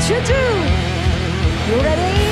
주주. 노래를